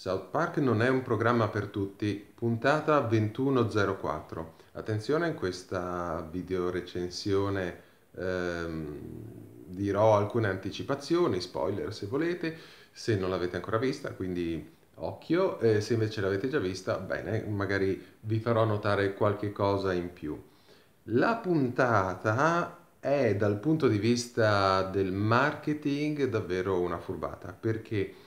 South Park non è un programma per tutti, puntata 2104. Attenzione in questa video recensione ehm, dirò alcune anticipazioni, spoiler se volete, se non l'avete ancora vista, quindi occhio, eh, se invece l'avete già vista, bene, magari vi farò notare qualche cosa in più. La puntata è dal punto di vista del marketing davvero una furbata, perché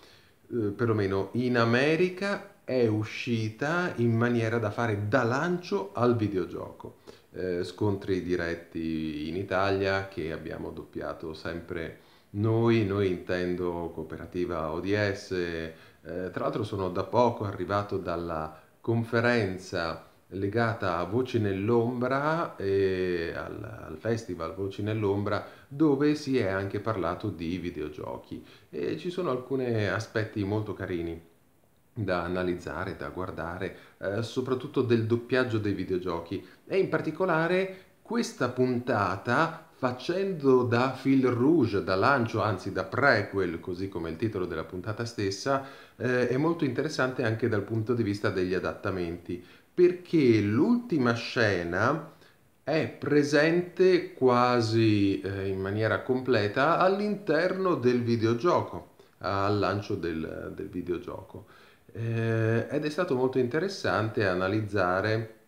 perlomeno in America è uscita in maniera da fare da lancio al videogioco. Eh, scontri diretti in Italia che abbiamo doppiato sempre noi, noi intendo cooperativa ODS, eh, tra l'altro sono da poco arrivato dalla conferenza legata a Voci nell'ombra e al, al, festival Voci nell'ombra dove si è anche parlato di videogiochi. E ci sono alcuni aspetti molto carini da analizzare, da guardare, eh, soprattutto del doppiaggio dei videogiochi. E in particolare questa puntata facendo da fil rouge, da lancio, anzi da prequel, così come il titolo della puntata stessa, eh, è molto interessante anche dal punto di vista degli adattamenti perché l'ultima scena è presente quasi eh, in maniera completa all'interno del videogioco, al lancio del, del videogioco. Eh, ed è stato molto interessante analizzare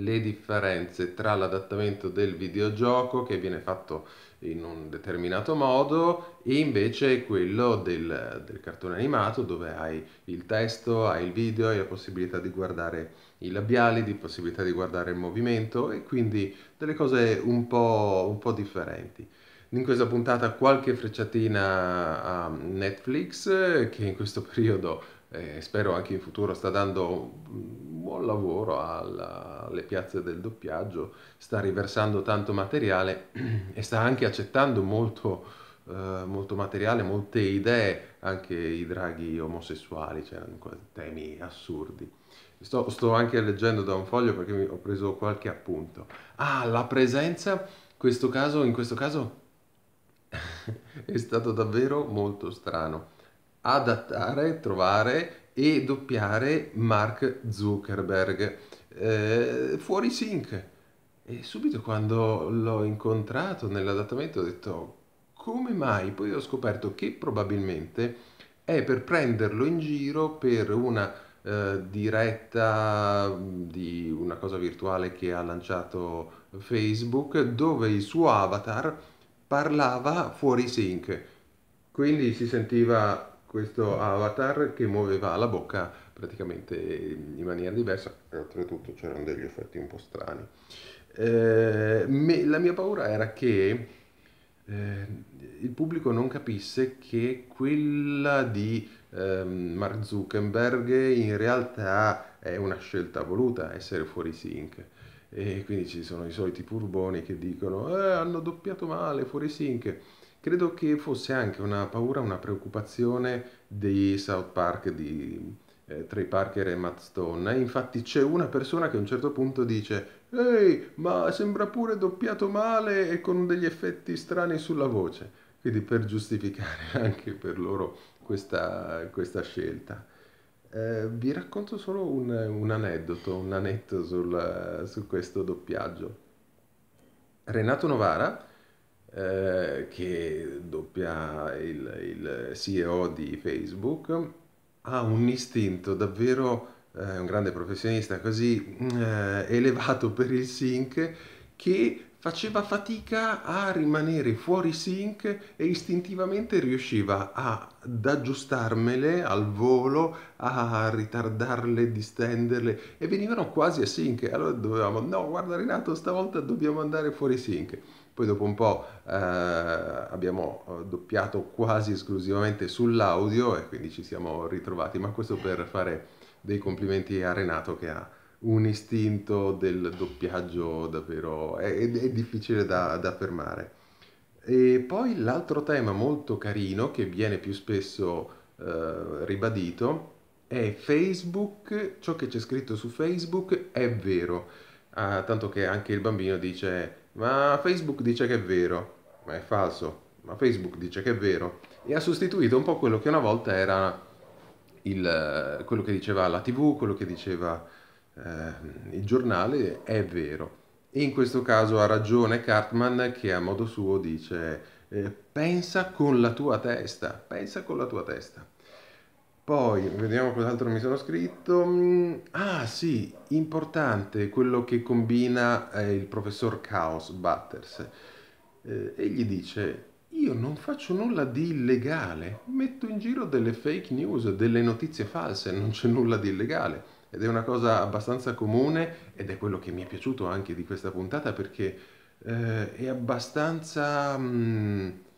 le differenze tra l'adattamento del videogioco che viene fatto in un determinato modo e invece quello del, del, cartone animato dove hai il testo, hai il video, hai la possibilità di guardare i labiali, di possibilità di guardare il movimento e quindi delle cose un po', un po differenti. In questa puntata qualche frecciatina a Netflix che in questo periodo eh, spero anche in futuro sta dando un buon lavoro alla, alle piazze del doppiaggio, sta riversando tanto materiale e sta anche accettando molto, eh, molto materiale, molte idee, anche i draghi omosessuali, cioè temi assurdi. Sto, sto, anche leggendo da un foglio perché ho preso qualche appunto. Ah, la presenza, questo caso, in questo caso è stato davvero molto strano adattare, trovare e doppiare Mark Zuckerberg eh, fuori sync. E subito quando l'ho incontrato nell'adattamento ho detto come mai? Poi ho scoperto che probabilmente è per prenderlo in giro per una eh, diretta di una cosa virtuale che ha lanciato Facebook dove il suo avatar parlava fuori sync. Quindi si sentiva questo avatar che muoveva la bocca praticamente in maniera diversa. E oltretutto c'erano degli effetti un po' strani. Eh, me, la mia paura era che eh, il pubblico non capisse che quella di eh, Mark Zuckerberg in realtà è una scelta voluta essere fuori sync. E quindi ci sono i soliti furboni che dicono eh, hanno doppiato male fuori sync Credo che fosse anche una paura, una preoccupazione di South Park, di eh, Trey Parker e Matt Stone. infatti c'è una persona che a un certo punto dice Ehi, ma sembra pure doppiato male e con degli effetti strani sulla voce. Quindi per giustificare anche per loro questa, questa scelta. Eh, vi racconto solo un, un aneddoto, un aneddoto sul, su questo doppiaggio. Renato Novara eh, che doppia il, il, CEO di Facebook, ha un istinto davvero, eh, un grande professionista così eh, elevato per il sync che faceva fatica a rimanere fuori sync e istintivamente riusciva ad aggiustarmele al volo, a ritardarle, distenderle e venivano quasi a sync. Allora dovevamo, no guarda Renato, stavolta dobbiamo andare fuori sync. Poi dopo un po' eh, abbiamo eh, doppiato quasi esclusivamente sull'audio e quindi ci siamo ritrovati, ma questo per fare dei complimenti a Renato che ha un istinto del doppiaggio davvero è, è difficile da, da fermare. E poi l'altro tema molto carino che viene più spesso eh, ribadito è Facebook, ciò che c'è scritto su Facebook è vero, ah, tanto che anche il bambino dice ma Facebook dice che è vero, ma è falso, ma Facebook dice che è vero, e ha sostituito un po' quello che una volta era il, quello che diceva la TV, quello che diceva eh, il giornale è vero. E in questo caso ha ragione Cartman che a modo suo dice eh, pensa con la tua testa, pensa con la tua testa. Poi, vediamo cos'altro mi sono scritto. Mm, ah sì, importante quello che combina eh, il professor Chaos Butters. Eh, egli dice, io non faccio nulla di illegale, metto in giro delle fake news, delle notizie false, non c'è nulla di illegale ed è una cosa abbastanza comune ed è quello che mi è piaciuto anche di questa puntata perché eh, è abbastanza... Mm, eh,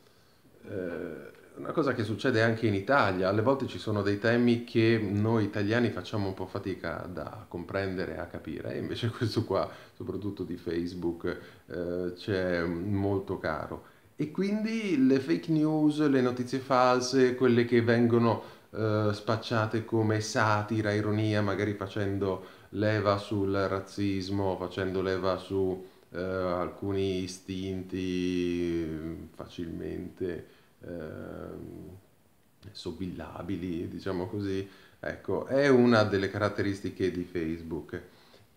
una cosa che succede anche in Italia, alle volte ci sono dei temi che noi italiani facciamo un po' fatica da comprendere, a capire, e invece questo qua, soprattutto di Facebook, eh, c'è molto caro. E quindi le fake news, le notizie false, quelle che vengono eh, spacciate come satira, ironia, magari facendo leva sul razzismo, facendo leva su eh, alcuni istinti facilmente eh, sobillabili, diciamo così. Ecco, è una delle caratteristiche di Facebook.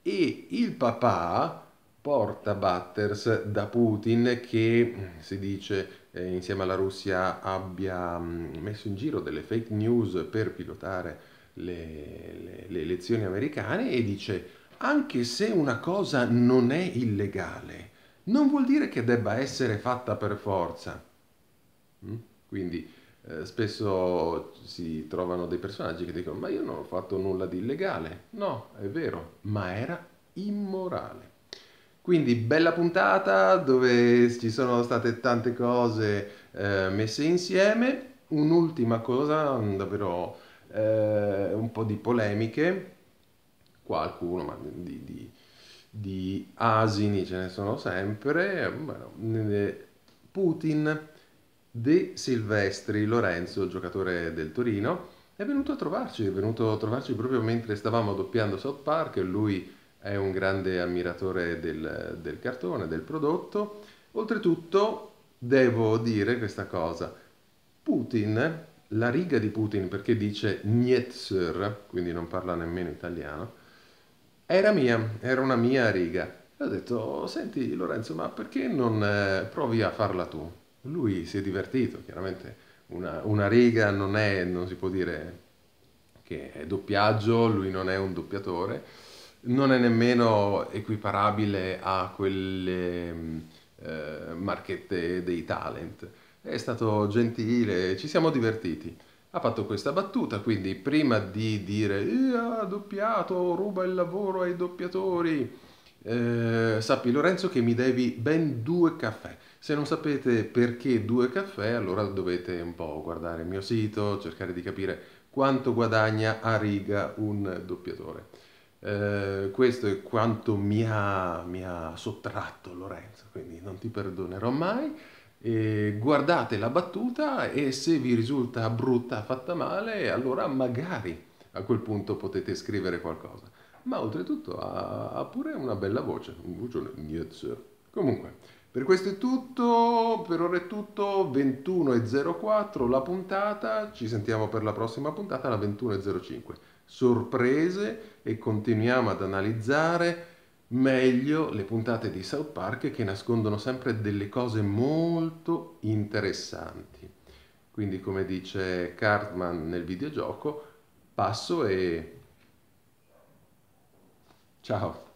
E il papà porta Butters da Putin che si dice eh, insieme alla Russia abbia mm, messo in giro delle fake news per pilotare le, le, le elezioni americane e dice anche se una cosa non è illegale, non vuol dire che debba essere fatta per forza. Mm? Quindi eh, spesso si trovano dei personaggi che dicono ma io non ho fatto nulla di illegale. No, è vero, ma era immorale. Quindi bella puntata dove ci sono state tante cose eh, messe insieme. Un'ultima cosa, davvero eh, un po' di polemiche, qualcuno, ma di, di, di asini ce ne sono sempre. Bueno, Putin De Silvestri Lorenzo, giocatore del Torino, è venuto a trovarci, è venuto a trovarci proprio mentre stavamo doppiando South Park, lui è un grande ammiratore del, del cartone, del prodotto. Oltretutto, devo dire questa cosa, Putin, la riga di Putin, perché dice Niet sir, quindi non parla nemmeno italiano, era mia, era una mia riga. E ho detto, senti Lorenzo, ma perché non eh, provi a farla tu? Lui si è divertito, chiaramente una, una riga non è, non si può dire che è doppiaggio, lui non è un doppiatore, non è nemmeno equiparabile a quelle mm, eh, marchette dei talent. È stato gentile, ci siamo divertiti. Ha fatto questa battuta, quindi prima di dire ha doppiato, ruba il lavoro ai doppiatori, eh, sappi Lorenzo che mi devi ben due caffè. Se non sapete perché due caffè, allora dovete un po' guardare il mio sito, cercare di capire quanto guadagna a riga un doppiatore. Eh, questo è quanto mi ha, mi ha, sottratto Lorenzo, quindi non ti perdonerò mai. E guardate la battuta e se vi risulta brutta, fatta male, allora magari a quel punto potete scrivere qualcosa. Ma oltretutto ha, ha pure una bella voce, un voce Comunque, per questo è tutto, per ora è tutto, 21.04 la puntata, ci sentiamo per la prossima puntata alla 21.05 sorprese e continuiamo ad analizzare meglio le puntate di South Park che nascondono sempre delle cose molto interessanti. Quindi come dice Cartman nel videogioco, passo e ciao.